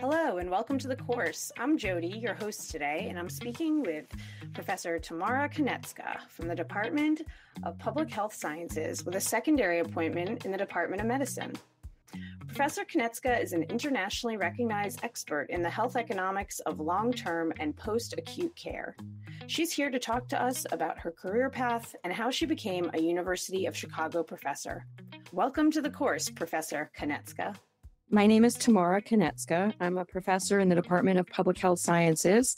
Hello, and welcome to the course. I'm Jody, your host today, and I'm speaking with Professor Tamara Konetzka from the Department of Public Health Sciences with a secondary appointment in the Department of Medicine. Professor Konetzka is an internationally recognized expert in the health economics of long term and post acute care. She's here to talk to us about her career path and how she became a University of Chicago professor. Welcome to the course, Professor Konetzka. My name is Tamara Konetzka. I'm a professor in the Department of Public Health Sciences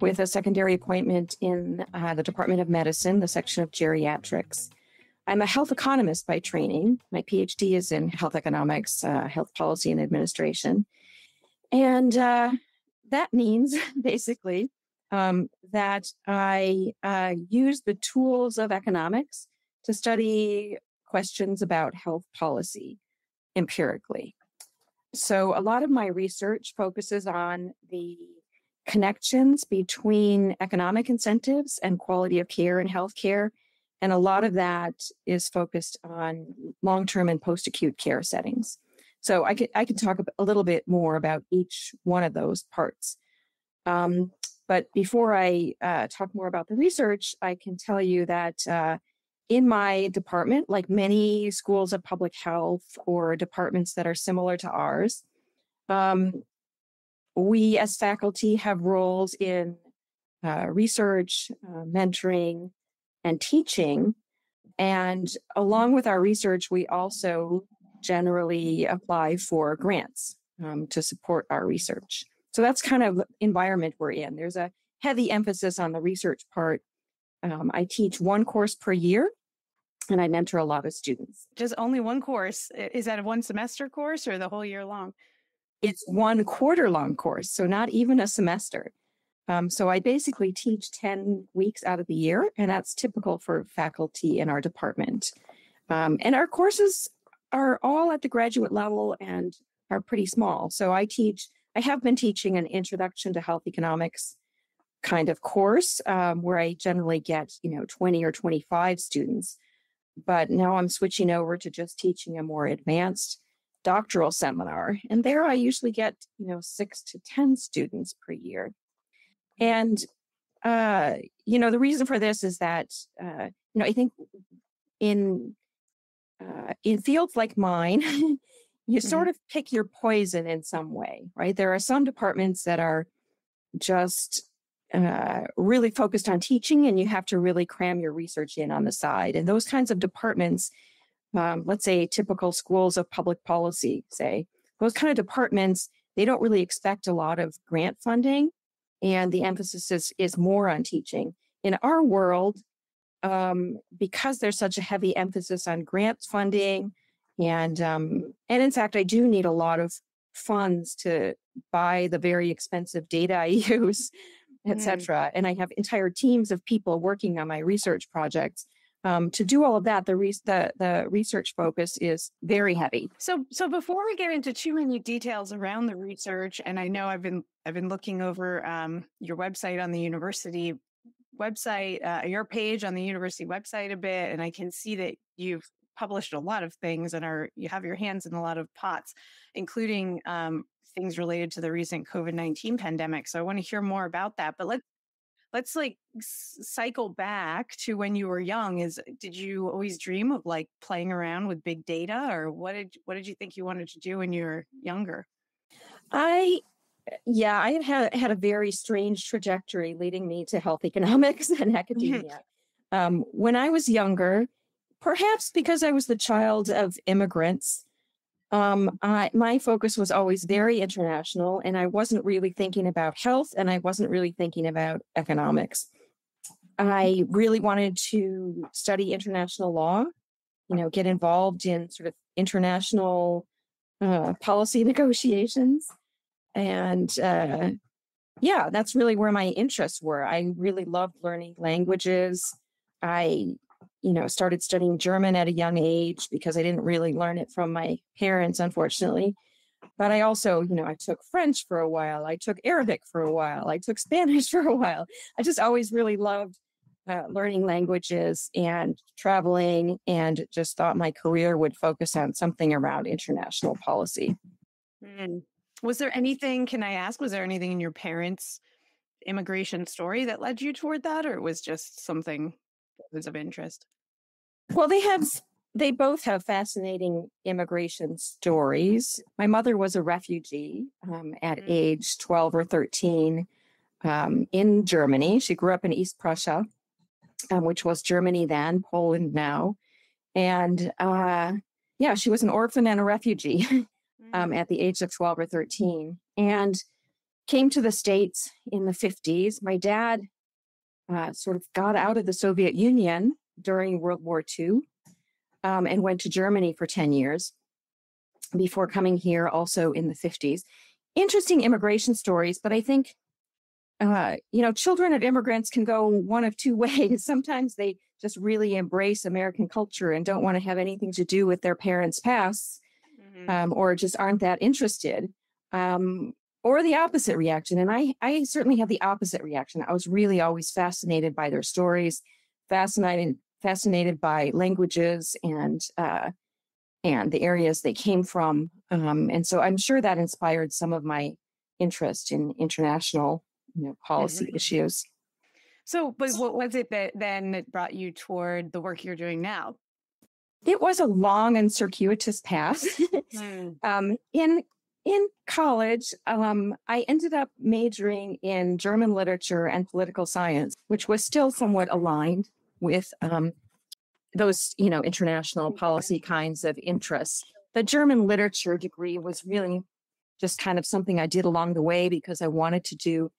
with a secondary appointment in uh, the Department of Medicine, the section of geriatrics. I'm a health economist by training. My PhD is in health economics, uh, health policy, and administration. And uh, that means basically um, that I uh, use the tools of economics to study questions about health policy empirically. So, a lot of my research focuses on the connections between economic incentives and quality of care in healthcare and a lot of that is focused on long term and post acute care settings. So I could, I could talk a little bit more about each one of those parts. Um, but before I uh, talk more about the research, I can tell you that uh, in my department, like many schools of public health or departments that are similar to ours, um, we as faculty have roles in uh, research, uh, mentoring, and teaching. And along with our research, we also generally apply for grants um, to support our research. So that's kind of environment we're in. There's a heavy emphasis on the research part. Um, I teach one course per year and I mentor a lot of students. Just only one course. Is that a one semester course or the whole year long? It's one quarter long course, so not even a semester. Um, so I basically teach 10 weeks out of the year, and that's typical for faculty in our department. Um, and our courses are all at the graduate level and are pretty small. So I teach, I have been teaching an introduction to health economics kind of course um, where I generally get, you know, 20 or 25 students. But now I'm switching over to just teaching a more advanced doctoral seminar. And there I usually get, you know, six to 10 students per year. And uh, you know, the reason for this is that uh, you know, I think in uh, in fields like mine, you mm-hmm. sort of pick your poison in some way, right? There are some departments that are just uh, really focused on teaching, and you have to really cram your research in on the side. And those kinds of departments, um, let's say typical schools of public policy, say those kind of departments, they don't really expect a lot of grant funding and the emphasis is, is more on teaching. In our world, um, because there's such a heavy emphasis on grant funding, and um, and in fact, I do need a lot of funds to buy the very expensive data I use, etc. Mm. And I have entire teams of people working on my research projects um, to do all of that, the, re- the the research focus is very heavy. So, so before we get into too many details around the research, and I know I've been I've been looking over um, your website on the university website, uh, your page on the university website a bit, and I can see that you've published a lot of things and are you have your hands in a lot of pots, including um, things related to the recent COVID nineteen pandemic. So I want to hear more about that. But let's let's like cycle back to when you were young is did you always dream of like playing around with big data or what did what did you think you wanted to do when you were younger i yeah i had had a very strange trajectory leading me to health economics and mm-hmm. academia um, when i was younger perhaps because i was the child of immigrants um, I, my focus was always very international, and I wasn't really thinking about health, and I wasn't really thinking about economics. I really wanted to study international law, you know, get involved in sort of international uh, policy negotiations, and uh, yeah, that's really where my interests were. I really loved learning languages. I you know, started studying German at a young age because I didn't really learn it from my parents, unfortunately. But I also, you know, I took French for a while. I took Arabic for a while. I took Spanish for a while. I just always really loved uh, learning languages and traveling and just thought my career would focus on something around international policy. Mm. Was there anything, can I ask, was there anything in your parents' immigration story that led you toward that, or it was just something was of interest? Well, they have, they both have fascinating immigration stories. My mother was a refugee um, at Mm. age 12 or 13 um, in Germany. She grew up in East Prussia, um, which was Germany then, Poland now. And uh, yeah, she was an orphan and a refugee. um, Mm. at the age of 12 or 13 and came to the States in the 50s. My dad uh, sort of got out of the Soviet Union during World War II um, and went to Germany for 10 years before coming here also in the 50s. Interesting immigration stories, but I think. Uh, you know, children of immigrants can go one of two ways. Sometimes they just really embrace American culture and don't want to have anything to do with their parents' past Mhm. um, or just aren't that interested um, or the opposite reaction and I, I certainly have the opposite reaction i was really always fascinated by their stories fascinated fascinated by languages and uh, and the areas they came from um, and so i'm sure that inspired some of my interest in international you know policy Mhm. issues So, but what was it that then that brought you toward the work you're doing now? it was a long and circuitous path um, in in college, um, I ended up majoring in German literature and political science, which was still somewhat aligned with um, those, you know, international policy kinds of interests. The German literature degree was really just kind of something I did along the way because I wanted to do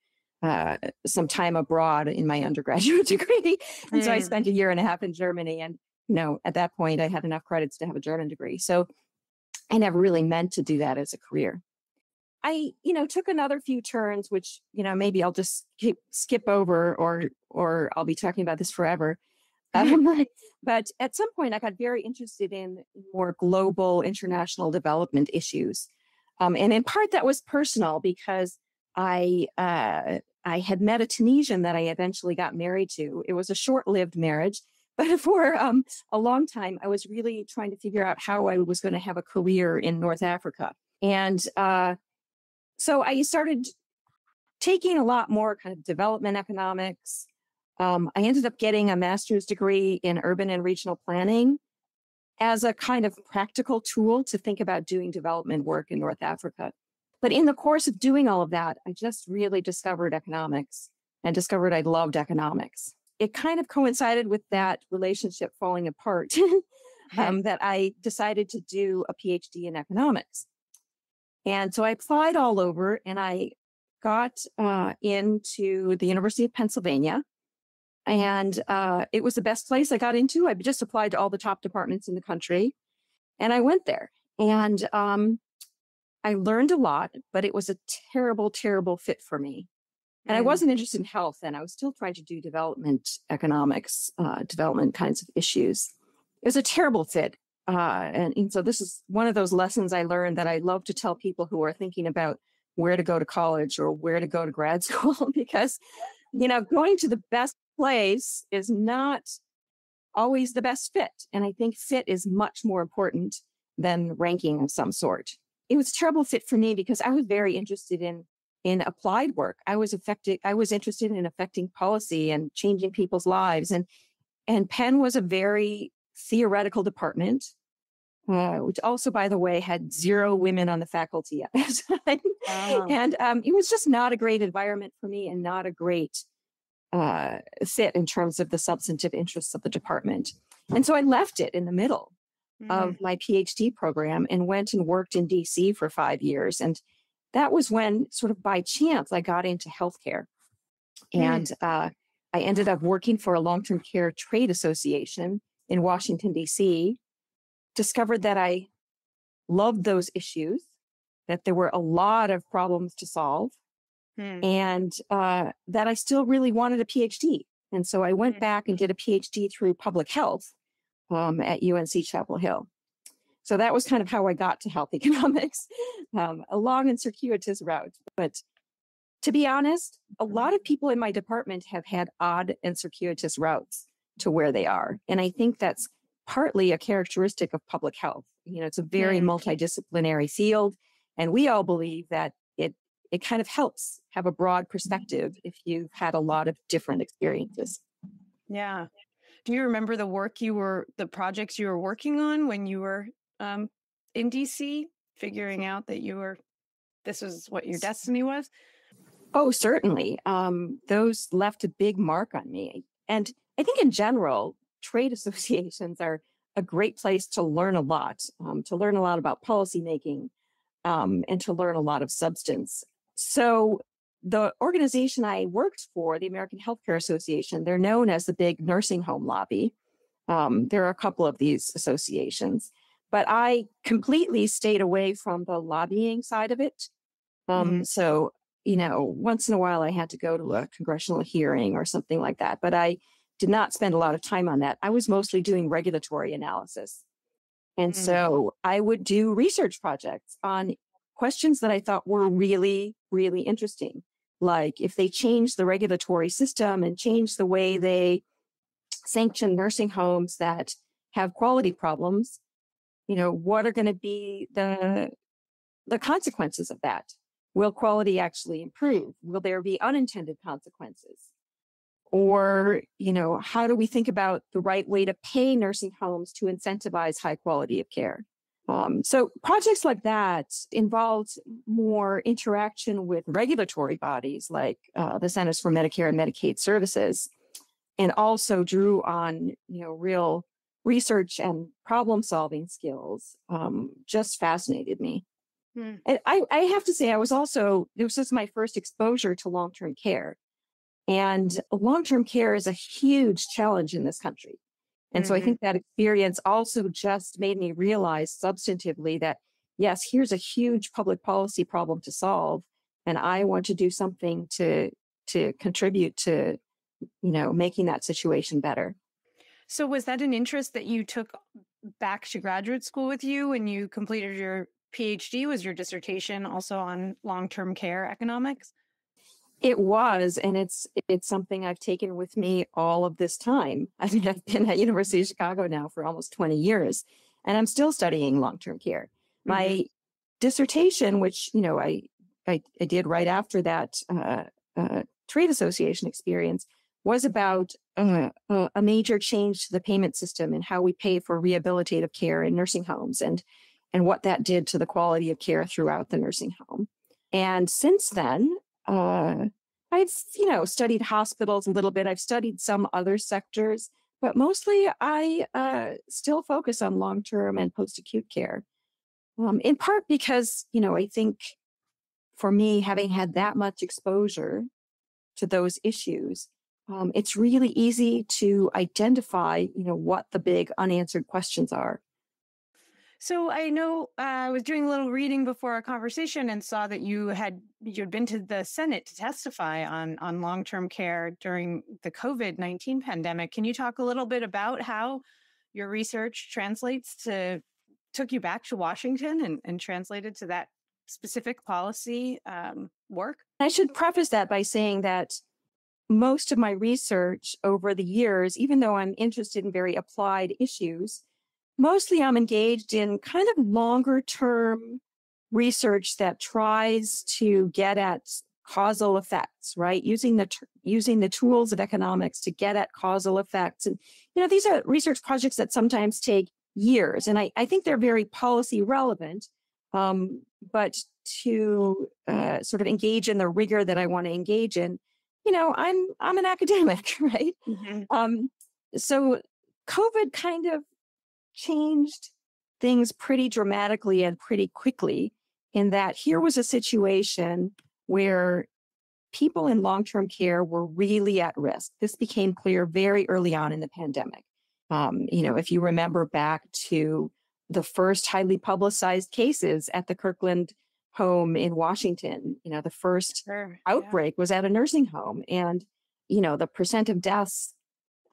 uh, some time abroad in my undergraduate degree, and so I Mm. spent a year and a half in Germany. And you know, at that point, I had enough credits to have a German degree. So I never really meant to do that as a career. I, you know, took another few turns, which, you know, maybe I'll just skip, skip over or, or I'll be talking about this forever. Um, but at some point, I got very interested in more global international development issues. Um, and in part, that was personal because I, uh, I had met a Tunisian that I eventually got married to. It was a short lived marriage, but for um, a long time, I was really trying to figure out how I was going to have a career in North Africa. And uh, so I started taking a lot more kind of development economics. Um, I ended up getting a master's degree in urban and regional planning as a kind of practical tool to think about doing development work in North Africa. But in the course of doing all of that, I just really discovered economics and discovered I loved economics. It kind of coincided with that relationship falling apart um, that I decided to do a PhD in economics. And so I applied all over and I got uh, into the University of Pennsylvania. And uh, it was the best place I got into. I just applied to all the top departments in the country. And I went there. And um, I learned a lot, but it was a terrible, terrible fit for me. And I Mm. wasn't interested in health then. I was still trying to do development economics, uh, development kinds of issues. It was a terrible fit. Uh, and, and so this is one of those lessons I learned that I love to tell people who are thinking about where to go to college or where to go to grad school because, you know, going to the best place is not always the best fit. And I think fit is much more important than ranking of some sort. It was a terrible fit for me because I was very interested in in applied work. I was affected, I was interested in affecting policy and changing people's lives. And and Penn was a very theoretical department, uh, which also, by the way, had zero women on the faculty at that time. Wow. And um, it was just not a great environment for me and not a great uh, fit in terms of the substantive interests of the department. And so I left it in the middle Mhm. of my PhD program and went and worked in DC for five years. And that was when, sort of by chance, I got into healthcare. Mm. And uh, I ended up working for a long term care trade association in Washington, DC. Discovered that I loved those issues, that there were a lot of problems to solve, Hmm. and uh, that I still really wanted a PhD. And so I went Mm. back and did a PhD through public health um, at UNC Chapel Hill. So that was kind of how I got to health economics, um, a long and circuitous route. But to be honest, a lot of people in my department have had odd and circuitous routes to where they are. And I think that's partly a characteristic of public health. You know, it's a very multidisciplinary field. And we all believe that it it kind of helps have a broad perspective if you've had a lot of different experiences. Yeah. Do you remember the work you were the projects you were working on when you were um, in DC, figuring out that you were this was what your destiny was? Oh, certainly. Um, those left a big mark on me. And I think in general, trade associations are a great place to learn a lot, um, to learn a lot about policymaking, um, and to learn a lot of substance. So, the organization I worked for, the American Healthcare Association, they're known as the big nursing home lobby. Um, there are a couple of these associations, but I completely stayed away from the lobbying side of it. Um, mm-hmm. So, you know, once in a while I had to go to a congressional hearing or something like that, but I did not spend a lot of time on that. I was mostly doing regulatory analysis. And mm-hmm. so I would do research projects on questions that I thought were really, really interesting. Like if they change the regulatory system and change the way they sanction nursing homes that have quality problems, you know, what are going to be the the consequences of that? Will quality actually improve? Will there be unintended consequences? Or, you know, how do we think about the right way to pay nursing homes to incentivize high quality of care? Um, so projects like that involved more interaction with regulatory bodies like uh, the Centers for Medicare and Medicaid Services, and also drew on you know real research and problem solving skills. Um, just fascinated me. Hmm. And I, I have to say, I was also this was my first exposure to long term care. And long term care is a huge challenge in this country. And mm-hmm. so I mm-hmm. think that experience also just made me realize substantively that, yes, here's a huge public policy problem to solve. And I want to do something to to contribute to, you know, making that situation better. So was that an interest that you took back to graduate school with you when you completed your PhD? Was your dissertation also on long-term care economics? It was, and it's it's something I've taken with me all of this time. I mean, I've been at University of Chicago now for almost 20 years, and I'm still studying long-term care. Mm-hmm. My dissertation, which you know I I, I did right after that uh, uh, trade association experience, was about uh, a major change to the payment system and how we pay for rehabilitative care in nursing homes, and and what that did to the quality of care throughout the nursing home. And since then, uh, I've, you know, studied hospitals a little bit. I've studied some other sectors, but mostly I uh, still focus on long term and post acute care. Um, in part because, you know, I think for me, having had that much exposure to those issues, um, it's really easy to identify, you know, what the big unanswered questions are. So I know uh, I was doing a little reading before our conversation and saw that you had you had been to the Senate to testify on on long term care during the COVID nineteen pandemic. Can you talk a little bit about how your research translates to took you back to Washington and, and translated to that specific policy um, work? I should preface that by saying that most of my research over the years, even though I'm interested in very applied issues, mostly I'm engaged in kind of longer term research that tries to get at causal effects, right? Using the using the tools of economics to get at causal effects. And you know, these are research projects that sometimes take years, and I, I think they're very policy relevant. Um, but to uh, sort of engage in the rigor that I want to engage in, you know, I'm I'm an academic, right? Mm-hmm. Um, so COVID kind of changed things pretty dramatically and pretty quickly in that here was a situation where people in long term care were really at risk. This became clear very early on in the pandemic. Um, you know, if you remember back to the first highly publicized cases at the Kirkland home in Washington, you know, the first sure, outbreak yeah. was at a nursing home. And, you know, the percent of deaths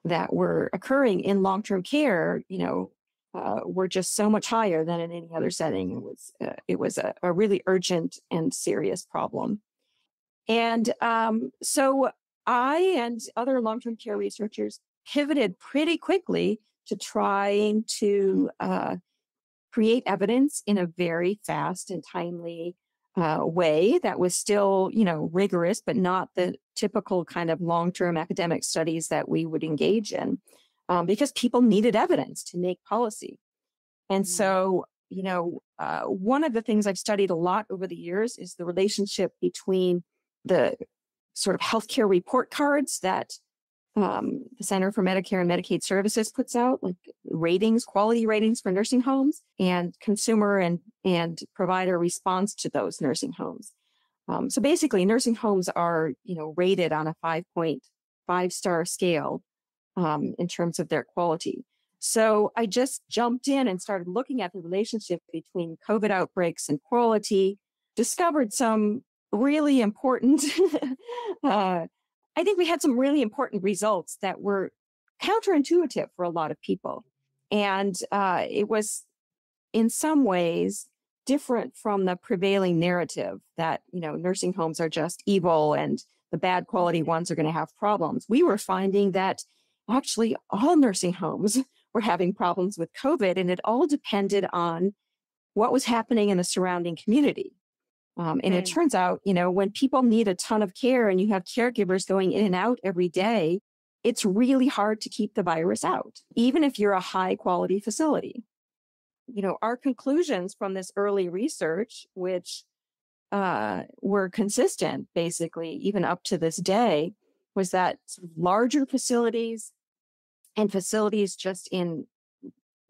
that were occurring in long term care, you know, uh, were just so much higher than in any other setting. It was uh, it was a, a, really urgent and serious problem, and um, so I and other long term care researchers pivoted pretty quickly to trying to uh, create evidence in a very fast and timely uh, way that was still, you know, rigorous, but not the typical kind of long-term academic studies that we would engage in, um, because people needed evidence to make policy. And mm-hmm. so, you know, uh, one of the things I've studied a lot over the years is the relationship between the sort of healthcare report cards that um, the Center for Medicare and Medicaid Services puts out, like ratings, quality ratings for nursing homes, and consumer and and provider response to those nursing homes. Um, so basically, nursing homes are you know rated on a five point five star scale um, in terms of their quality. So I just jumped in and started looking at the relationship between COVID outbreaks and quality. Discovered some really important uh, I think we had some really important results that were counterintuitive for a lot of people. And uh, it was, in some ways, different from the prevailing narrative that, you know, nursing homes are just evil and the bad quality ones are going to have problems. We were finding that actually all nursing homes were having problems with COVID, and it all depended on what was happening in the surrounding community. Um, and it turns out, you know, when people need a ton of care and you have caregivers going in and out every day, it's really hard to keep the virus out, even if you're a high quality facility. You know, our conclusions from this early research, which uh, were consistent basically, even up to this day, was that larger facilities and facilities just in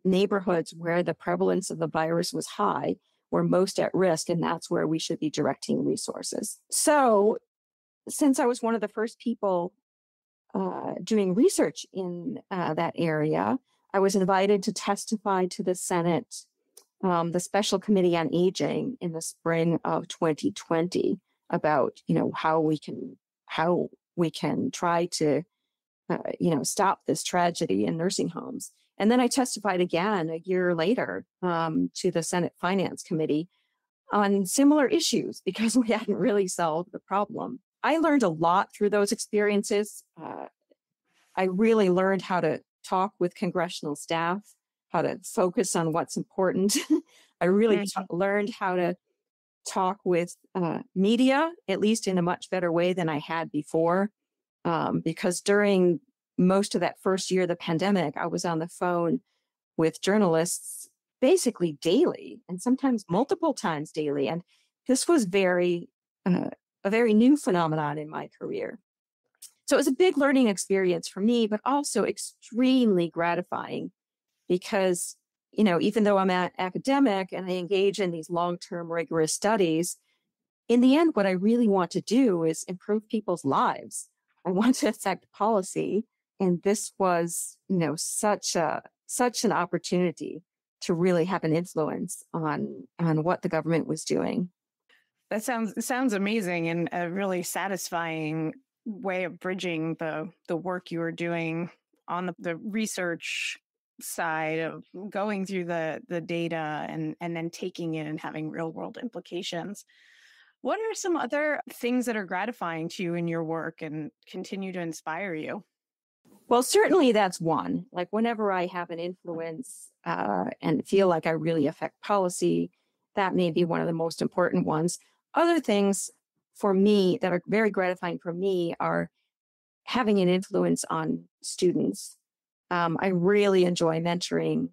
neighborhoods where the prevalence of the virus was high were most at risk, and that's where we should be directing resources. So, since I was one of the first people uh, doing research in uh, that area, I was invited to testify to the Senate, um, the Special Committee on Aging, in the spring of 2020 about you know how we can how we can try to uh, you know stop this tragedy in nursing homes and then I testified again a year later um, to the Senate Finance Committee on similar issues because we hadn't really solved the problem. I learned a lot through those experiences. Uh, I really learned how to talk with congressional staff, how to focus on what's important. I really t- learned how to talk with uh, media, at least in a much better way than I had before. Um, because during most of that first year of the pandemic, I was on the phone with journalists basically daily and sometimes multiple times daily. And this was very, uh, a very new phenomenon in my career. So it was a big learning experience for me, but also extremely gratifying because, you know, even though I'm an academic and I engage in these long term rigorous studies, in the end, what I really want to do is improve people's lives. I want to affect policy and this was you know such a such an opportunity to really have an influence on on what the government was doing. That sounds sounds amazing and a really satisfying way of bridging the the work you were doing on the, the research side of going through the the data and and then taking it and having real world implications. What are some other things that are gratifying to you in your work and continue to inspire you well, certainly that's one. Like whenever I have an influence uh, and feel like I really affect policy, that may be one of the most important ones. Other things for me that are very gratifying for me are having an influence on students. Um, I really enjoy mentoring.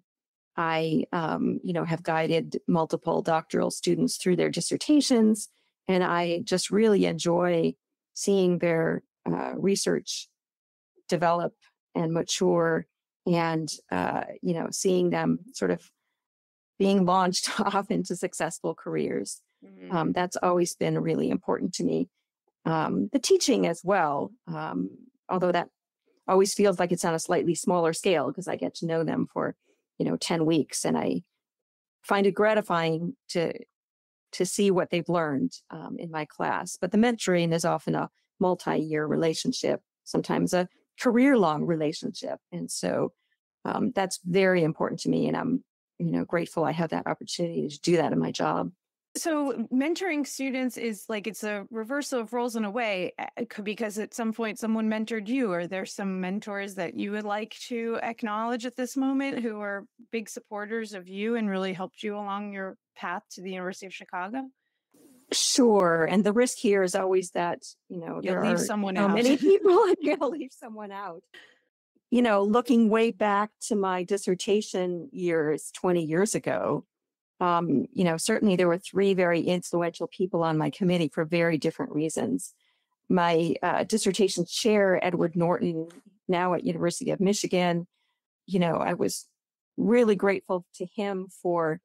I, um, you know, have guided multiple doctoral students through their dissertations, and I just really enjoy seeing their uh, research develop and mature and uh, you know seeing them sort of being launched off into successful careers mm-hmm. um, that's always been really important to me um, the teaching as well um, although that always feels like it's on a slightly smaller scale because i get to know them for you know 10 weeks and i find it gratifying to to see what they've learned um, in my class but the mentoring is often a multi-year relationship sometimes a career long relationship. And so um, that's very important to me. And I'm, you know, grateful I have that opportunity to do that in my job. So mentoring students is like it's a reversal of roles in a way because at some point someone mentored you. Are there some mentors that you would like to acknowledge at this moment who are big supporters of you and really helped you along your path to the University of Chicago? Sure. And the risk here is always that, you know, You'll there leave are someone so out. many people and you're going to leave someone out. You know, looking way back to my dissertation years 20 years ago, um, you know, certainly there were three very influential people on my committee for very different reasons. My uh, dissertation chair, Edward Norton, now at University of Michigan, you know, I was really grateful to him for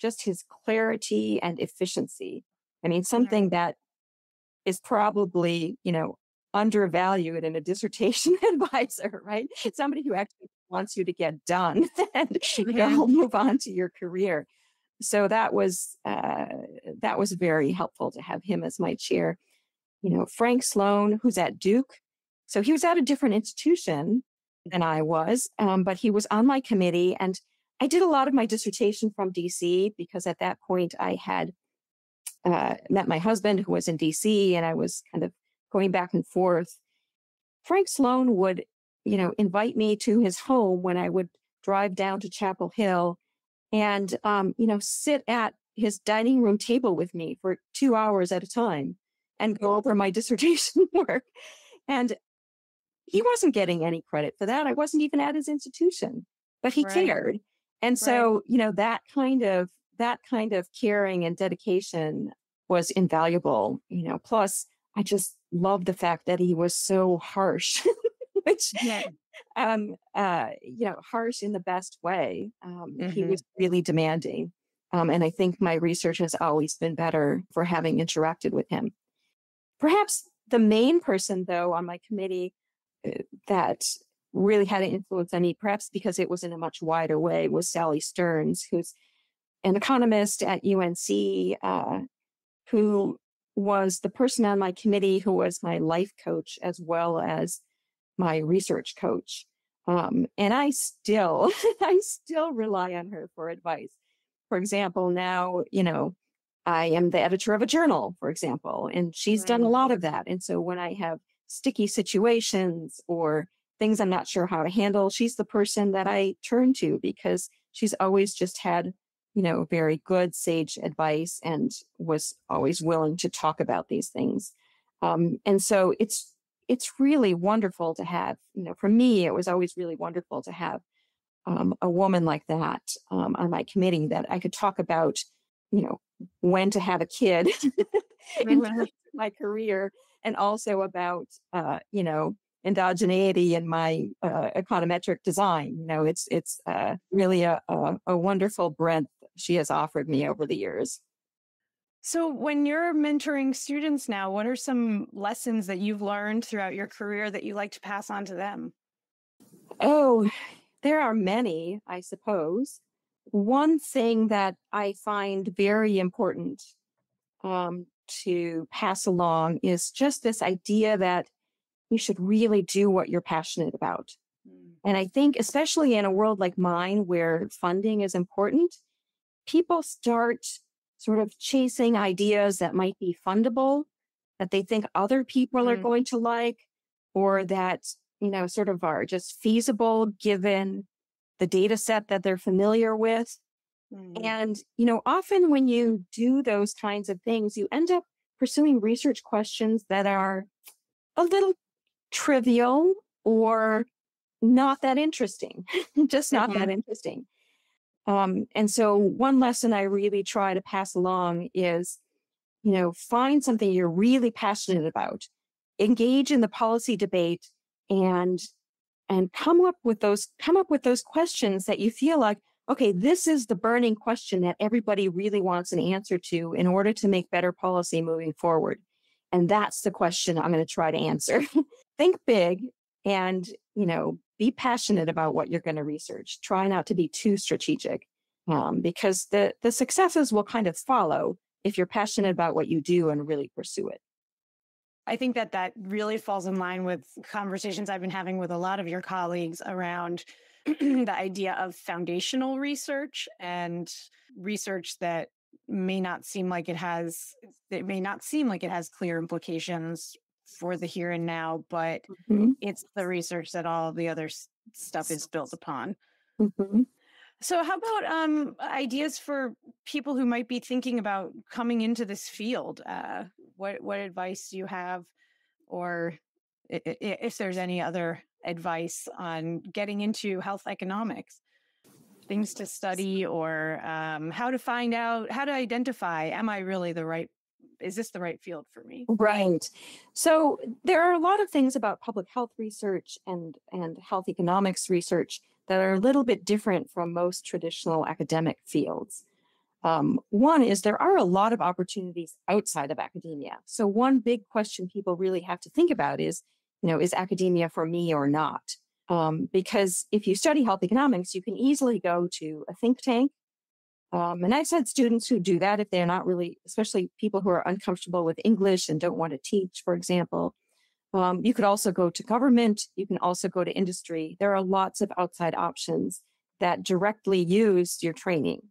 just his clarity and efficiency. I mean, something that is probably, you know, undervalued in a dissertation advisor, right? Somebody who actually wants you to get done and go move on to your career. So that was uh, that was very helpful to have him as my chair. You know, Frank Sloan, who's at Duke, so he was at a different institution than I was, um, but he was on my committee, and I did a lot of my dissertation from DC because at that point I had uh, met my husband who was in DC, and I was kind of going back and forth. Frank Sloan would, you know, invite me to his home when I would drive down to Chapel Hill and, um, you know, sit at his dining room table with me for two hours at a time and go over my dissertation work. And he wasn't getting any credit for that. I wasn't even at his institution, but he Right. cared. And so, you know, that kind of that kind of caring and dedication was invaluable, you know. Plus, I just love the fact that he was so harsh, which Yeah. um uh you know harsh in the best way um he Mhm. was really demanding um and i think my research has always been better for having interacted with him perhaps the main person though on my committee uh, that really had an influence on me perhaps because it was in a much wider way was sally stearns who's an economist at unc uh, who was the person on my committee who was my life coach as well as my research coach. Um, and I still, I still rely on her for advice. For example, now, you know, I am the editor of a journal, for example, and she's done a lot of that. And so when I have sticky situations or things I'm not sure how to handle, she's the person that I turn to because she's always just had, you know, very good sage advice and was always willing to talk about these things. Um, and so it's it's really wonderful to have, you know, for me, it was always really wonderful to have um, a woman like that um, on my committee that I could talk about, you know, when to have a kid in my career and also about, uh, you know, endogeneity in my uh, econometric design. You know, it's it's uh, really a, a, a wonderful breadth she has offered me over the years. So, when you're mentoring students now, what are some lessons that you've learned throughout your career that you like to pass on to them? Oh, there are many, I suppose. One thing that I find very important um, to pass along is just this idea that you should really do what you're passionate about. And I think, especially in a world like mine where funding is important, people start sort of chasing ideas that might be fundable, that they think other people are Mm. going to like, or that, you know, sort of are just feasible given the data set that they're familiar with. Mm. And, you know, often when you do those kinds of things, you end up pursuing research questions that are a little trivial or not that interesting, just not that interesting. Um, and so, one lesson I really try to pass along is, you know, find something you're really passionate about, engage in the policy debate, and and come up with those come up with those questions that you feel like okay this is the burning question that everybody really wants an answer to in order to make better policy moving forward. And that's the question i'm going to try to answer. Think big and you know be passionate about what you're going to research. Try not to be too strategic um, because the the successes will kind of follow if you're passionate about what you do and really pursue it. I think that that really falls in line with conversations I've been having with a lot of your colleagues around the idea of foundational research and research that may not seem like it has it may not seem like it has clear implications for the here and now but mm-hmm. it's the research that all the other stuff is built upon mm-hmm. so how about um, ideas for people who might be thinking about coming into this field uh, what what advice do you have or if there's any other advice on getting into health economics things to study or um, how to find out how to identify am i really the right is this the right field for me? Right. So there are a lot of things about public health research and and health economics research that are a little bit different from most traditional academic fields. Um, one is there are a lot of opportunities outside of academia. So one big question people really have to think about is you know is academia for me or not? Um, because if you study health economics, you can easily go to a think tank. Um, and I've had students who do that if they're not really, especially people who are uncomfortable with English and don't want to teach, for example. Um, you could also go to government. You can also go to industry. There are lots of outside options that directly use your training,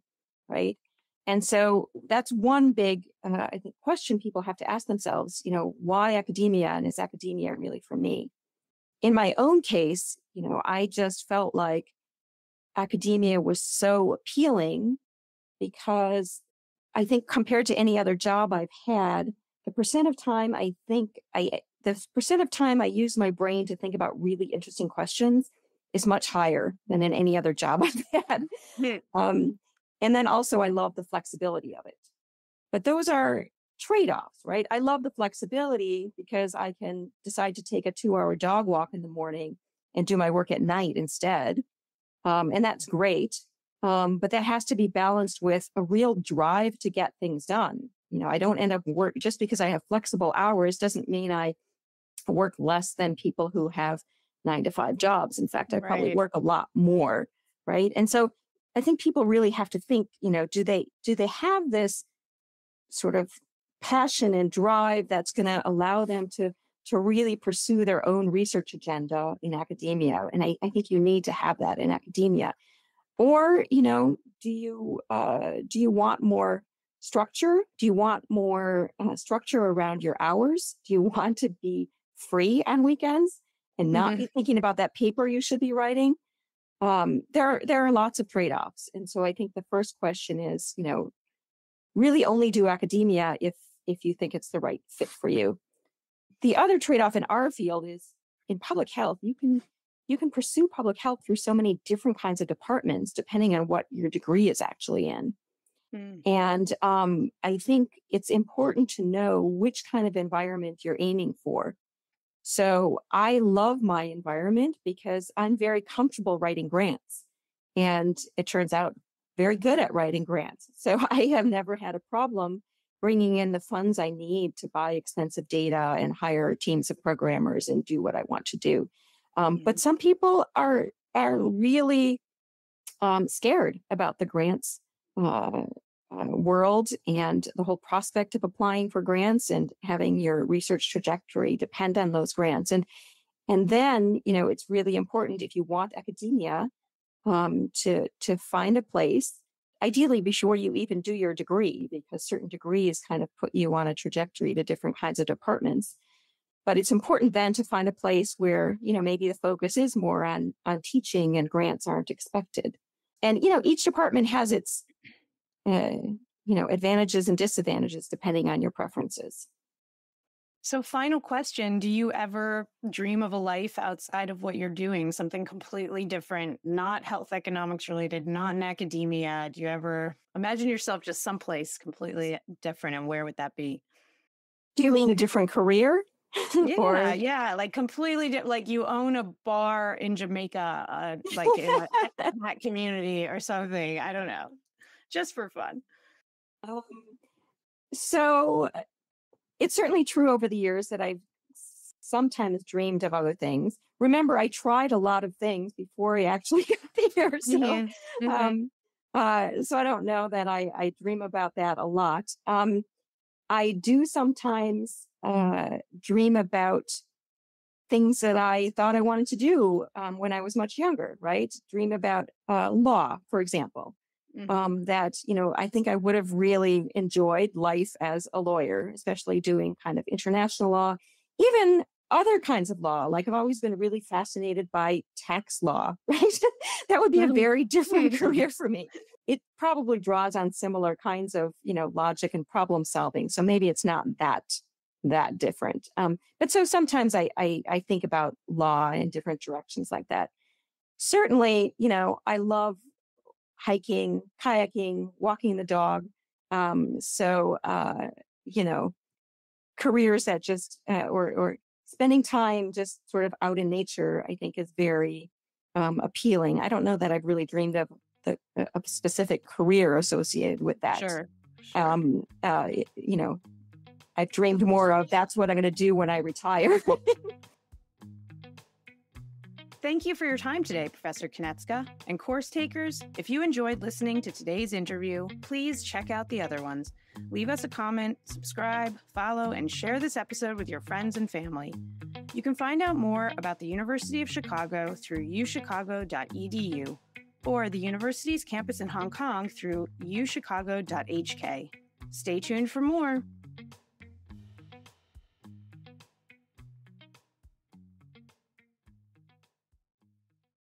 right? And so that's one big uh, I think question people have to ask themselves. You know, why academia, and is academia really for me? in my own case, you know, I just felt like academia was so appealing because I think compared to any other job I've had, the percent of time I think I, the percent of time I use my brain to think about really interesting questions is much higher than in any other job I've had. Hmm. um, and then also, I love the flexibility of it. But those are trade offs, right? I love the flexibility because I can decide to take a two hour dog walk in the morning and do my work at night instead. Um, and that's great. Um, but that has to be balanced with a real drive to get things done. You know, I don't end up work just because I have flexible hours doesn't mean I work less than people who have nine to five jobs. In fact, I right. probably work a lot more. Right. And so I think people really have to think, you know, do they do they have this sort of passion and drive that's going to allow them to to really pursue their own research agenda in academia and I, I, think you need to have that in academia or you know do you uh, do you want more structure do you want more uh, structure around your hours do you want to be free on weekends and not mm-hmm. be thinking about that paper you should be writing um, there there are lots of trade-offs and so i think the first question is you know really only do academia if if you think it's the right fit for you. The other trade-off in our field is in public health, you can you can pursue public health through so many different kinds of departments depending on what your degree is actually in. Mm. And um, I think it's important to know which kind of environment you're aiming for. So I love my environment because I'm very comfortable writing grants. And it turns out very good at writing grants. So I have never had a problem bringing in the funds I need to buy expensive data and hire teams of programmers and do what I want to do. Um, but some people are are really um, scared about the grants uh, uh, world and the whole prospect of applying for grants and having your research trajectory depend on those grants. And and then you know it's really important if you want academia um, to to find a place ideally before you even do your degree, because certain degrees kind of put you on a trajectory to different kinds of departments. But it's important then to find a place where, you know, maybe the focus is more on on teaching and grants aren't expected. And, you know, each department has its uh, you know, advantages and disadvantages depending on your preferences. So, final question Do you ever dream of a life outside of what you're doing, something completely different, not health economics related, not in academia? Do you ever imagine yourself just someplace completely different? And where would that be? Do you mean a different career? yeah, yeah, like completely di- like you own a bar in Jamaica, uh, like in a, that community or something. I don't know, just for fun. Um, so it's certainly true over the years that I've sometimes dreamed of other things. Remember, I tried a lot of things before I actually got here. So, mm-hmm. um, uh, so I don't know that I, I dream about that a lot. Um, I do sometimes uh, dream about things that I thought I wanted to do um, when I was much younger, right? Dream about uh, law, for example. mm-hmm. um, that, you know, I think I would have really enjoyed life as a lawyer, especially doing kind of international law, even other kinds of law. Like I've always been really fascinated by tax law, right? that would be a very different career for me. It probably draws on similar kinds of, you know, logic and problem solving. So maybe it's not that that different. Um, but so sometimes I, I I think about law in different directions like that. Certainly, you know, I love hiking, kayaking, walking the dog. Um, so uh, you know, careers that just uh, or or spending time just sort of out in nature, I think is very um, appealing. I don't know that I've really dreamed of the, a specific career associated with that. Sure. sure. Um, uh, you know, I've dreamed more of that's what I'm going to do when I retire. Thank you for your time today, Professor Konetzka. And course takers, if you enjoyed listening to today's interview, please check out the other ones. Leave us a comment, subscribe, follow, and share this episode with your friends and family. You can find out more about the University of Chicago through uchicago.edu or the university's campus in Hong Kong through uchicago.hk. Stay tuned for more.